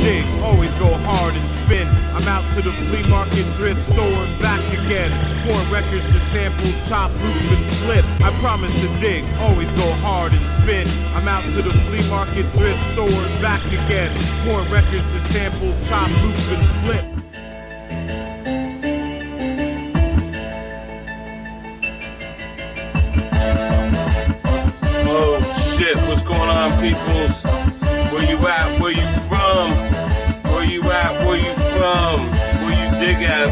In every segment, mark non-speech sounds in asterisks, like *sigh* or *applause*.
dig, always go hard and spin. I'm out to the flea market, thrift store, and back again. More records to sample, chop, loop, and flip. I promise to dig, always go hard and spin. I'm out to the flea market, thrift store, and back again. More records to sample, chop, loop, and flip. Oh shit, what's going on, peoples?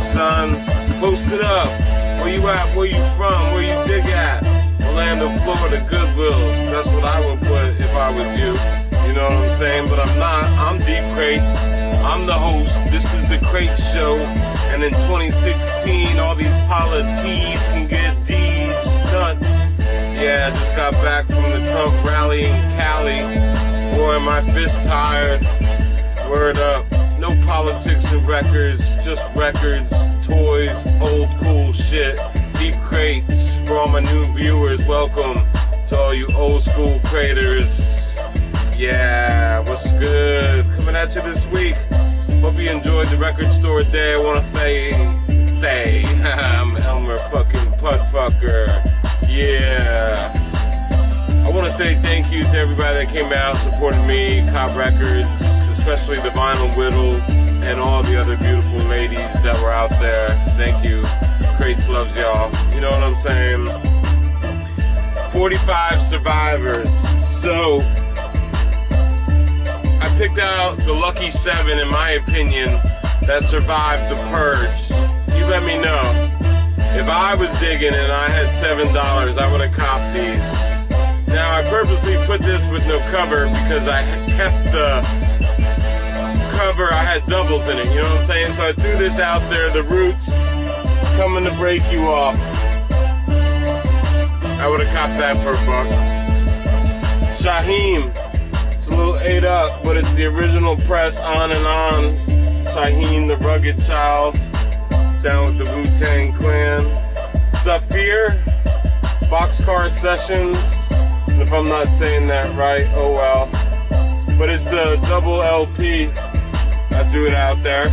Son? Post it up. Where you at? Where you from? Where you dig at? Orlando, Florida, Goodwills. That's what I would put if I was you. You know what I'm saying? But I'm not. I'm Deep Crates. I'm the host. This is the Crate Show. And in 2016, all these polities can get D's nuts. Yeah, I just got back from the Trump rally in Cali. Boy, my fist tired. Word up. No politics and records, just records, toys, old cool shit. Deep crates for all my new viewers. Welcome to all you old school craters. Yeah, what's good? Coming at you this week. Hope you enjoyed the record store day. I want to say, say, *laughs* I'm Elmer fucking Putfucker. Yeah. I want to say thank you to everybody that came out, supported me, Cop Records, especially the Vinyl Whittle, and all the other beautiful ladies that were out there. Thank you. Crates loves y'all. You know what I'm saying? 45 survivors. So, I picked out the lucky seven, in my opinion, that survived the purge. You let me know. If I was digging and I had seven dollars, I would have copped these. Now I purposely put this with no cover because I kept the cover. I had doubles in it. You know what I'm saying? So I threw this out there. The roots coming to break you off. I would have copped that for a buck. Shyheim. It's a little ate up, but it's the original press on and on. Shyheim, the rugged child down with the Wu-Tang Clan. Saafir, Boxcar Sessions. If I'm not saying that right, oh well. But it's the double LP. It out there.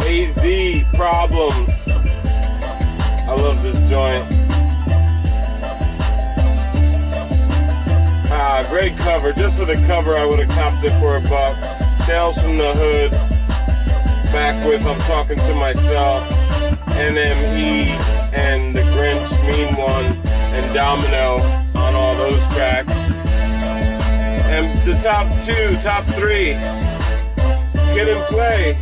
AZ Problems. I love this joint. Ah, great cover. Just for the cover, I would have copped it for a buck. Tales from the Hood back with I'm Talking to Myself, NME, and The Grinch, Mean One, and Domino on all those tracks. And the top two, top three, Get and Play,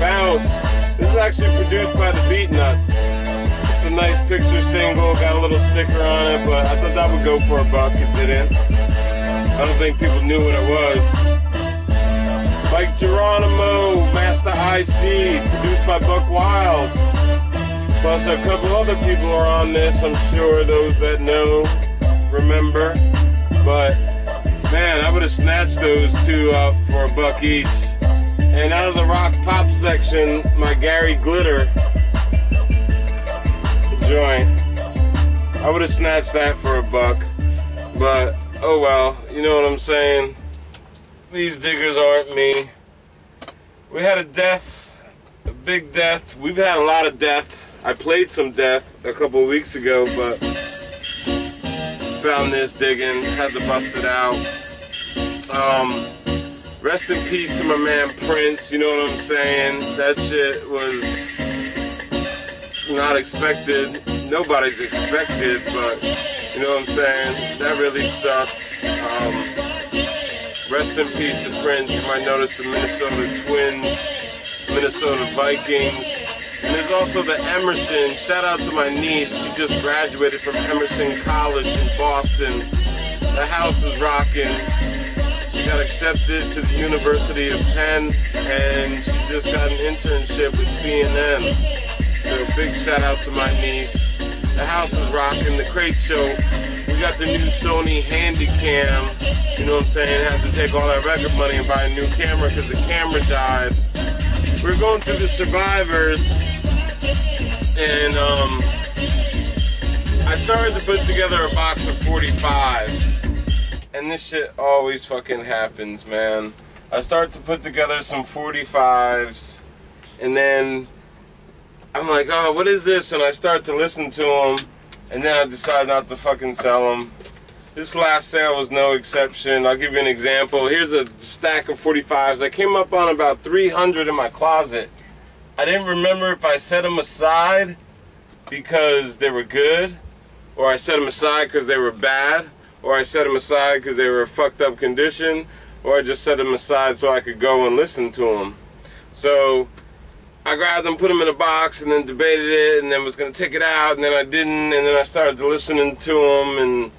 Bounce. This is actually produced by the Beatnuts. It's a nice picture single, got a little sticker on it, but I thought that would go for a buck. It didn't. I don't think people knew what it was. Like Geronimo, Master IC, produced by Buckwild. Plus a couple other people are on this, I'm sure those that know remember. But man, I would have snatched those two up for a buck each. And out of the rock pop section, my Gary Glitter joint. I would have snatched that for a buck. But oh well, you know what I'm saying? These diggers aren't me. We had a death, a big death. We've had a lot of death. I played some death a couple weeks ago, but found this digging, had to bust it out. Um, rest in peace to my man Prince, you know what I'm saying? That shit was not expected. Nobody's expected, but you know what I'm saying? That really sucked. Um, Rest in peace to Prince. You might notice the Minnesota Twins, Minnesota Vikings. And there's also the Emerson. Shout out to my niece. She just graduated from Emerson College in Boston. The house is rocking. She got accepted to the University of Penn and she just got an internship with CNN. So big shout out to my niece. The house is rocking. The Crate Show. We got the new Sony Handycam. You know what I'm saying? Had to take all that record money and buy a new camera because the camera died. We're going through the survivors, and um, I started to put together a box of 45s, and this shit always fucking happens, man. I start to put together some 45s, and then I'm like, oh, what is this? And I start to listen to them, and then I decide not to fucking sell them. This last sale was no exception. I'll give you an example. Here's a stack of 45s. I came up on about 300 in my closet. I didn't remember if I set them aside because they were good, or I set them aside because they were bad, or I set them aside because they were a fucked up condition, or I just set them aside so I could go and listen to them. So I grabbed them, put them in a box, and then debated it, and then was gonna take it out, and then I didn't, and then I started listening to them, and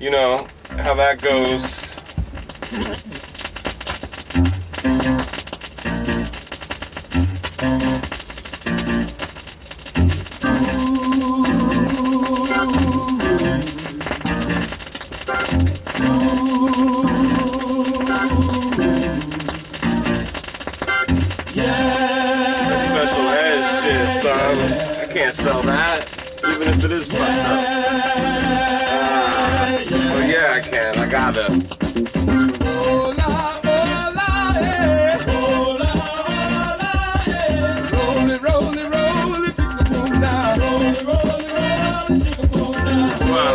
you know how that goes. Can't sell that, even if it is up. Ah, well, yeah, I can. I gotta.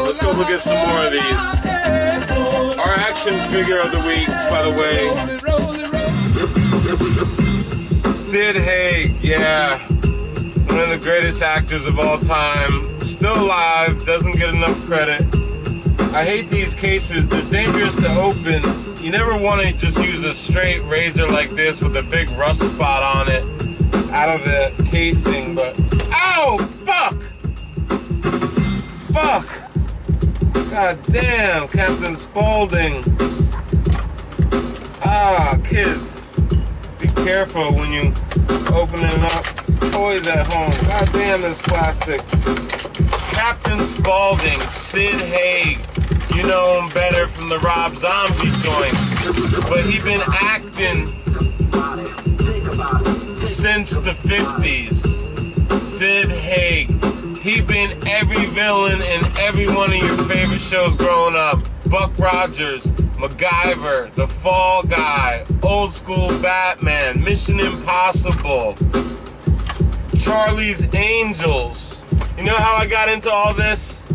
Let's go look at some more of these. Our action figure of the week, by the way, Sid Haig, yeah. One of the greatest actors of all time. Still alive, doesn't get enough credit. I hate these cases, they're dangerous to open. You never want to just use a straight razor like this with a big rust spot on it out of the casing, but. Ow! Fuck! Fuck! God damn, Captain Spaulding. Ah, kids. Be careful when you open it up toys at home. God damn this plastic. Captain Spaulding, Sid Haig. You know him better from the Rob Zombie joint. But he been acting since the 50s. Sid Haig. He been every villain in every one of your favorite shows growing up. Buck Rogers, MacGyver, The Fall Guy, Old School Batman, Mission Impossible, Charlie's Angels. You know how I got into all this?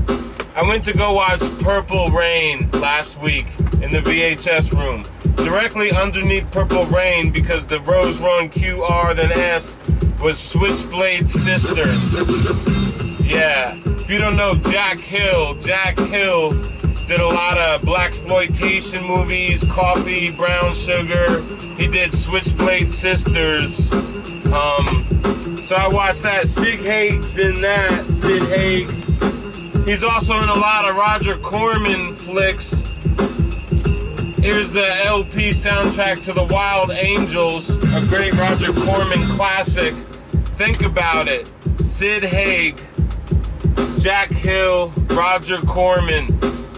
I went to go watch Purple Rain last week in the VHS room. Directly underneath Purple Rain, because the rows run QR then S, was Switchblade Sisters. Yeah. If you don't know Jack Hill, Jack Hill did a lot of black exploitation movies, Coffy, Brown Sugar. He did Switchblade Sisters. Um, so I watched that. Sid Haig's in that. Sid Haig. He's also in a lot of Roger Corman flicks. Here's the LP soundtrack to The Wild Angels, a great Roger Corman classic. Think about it. Sid Haig, Jack Hill, Roger Corman.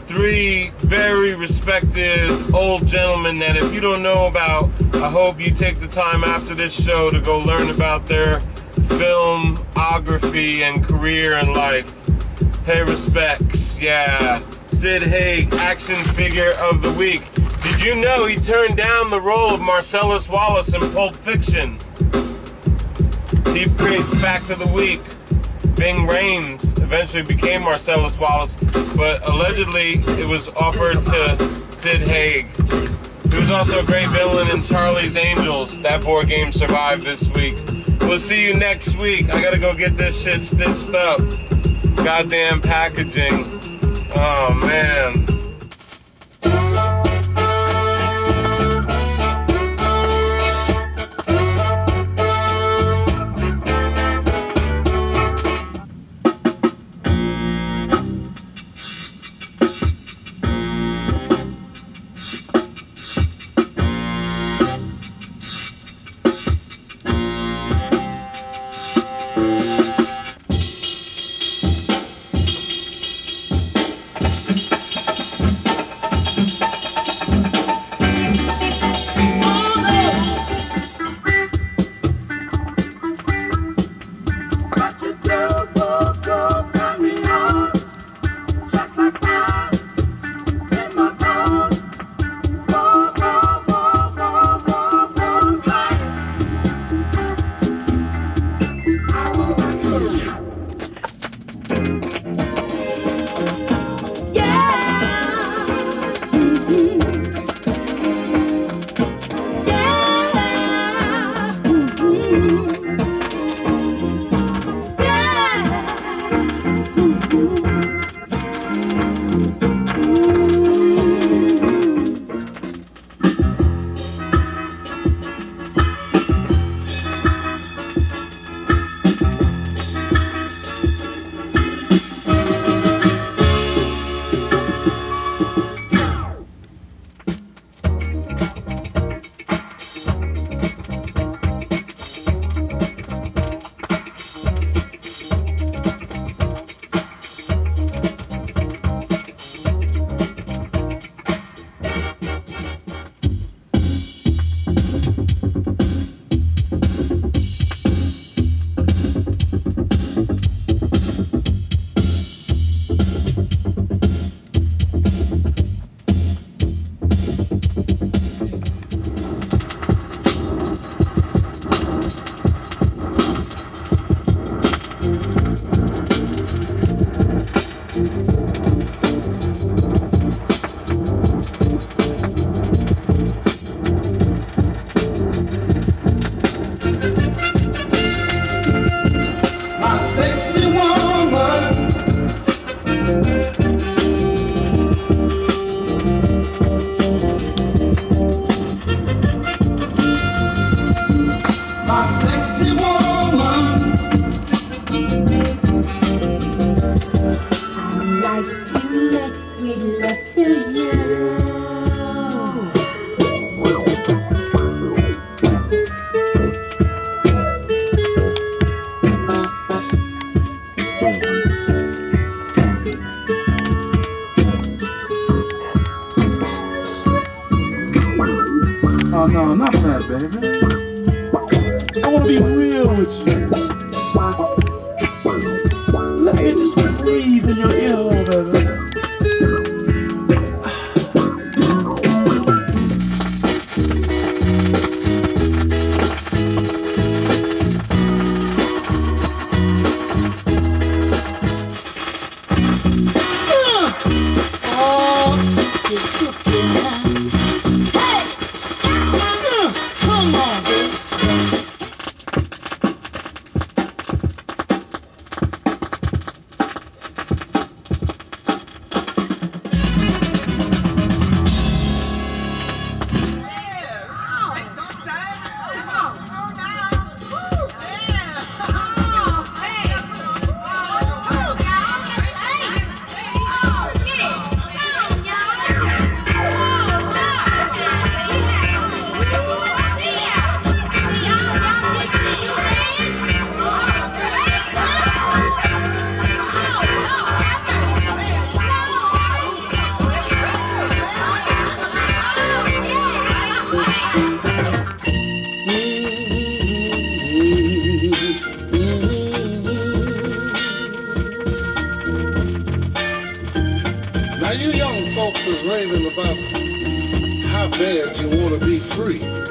Three very respected old gentlemen that if you don't know about, I hope you take the time after this show to go learn about their filmography and career and life. Pay respects, yeah. Sid Haig, action figure of the week. Did you know he turned down the role of Marcellus Wallace in Pulp Fiction? Deep Crates Fact of the Week. Ving Rhames eventually became Marcellus Wallace, but allegedly it was offered to Sid Haig. He was also a great villain in Charlie's Angels. That board game survived this week. We'll see you next week. I gotta go get this shit stitched up. Goddamn packaging. Oh man. Not free.